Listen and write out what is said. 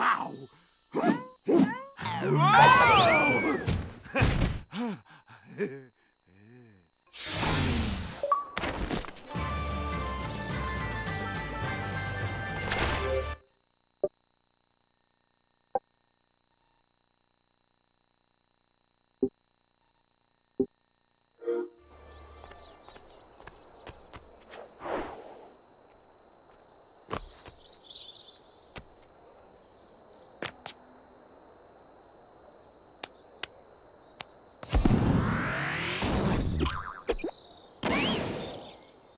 Wow! Whoa!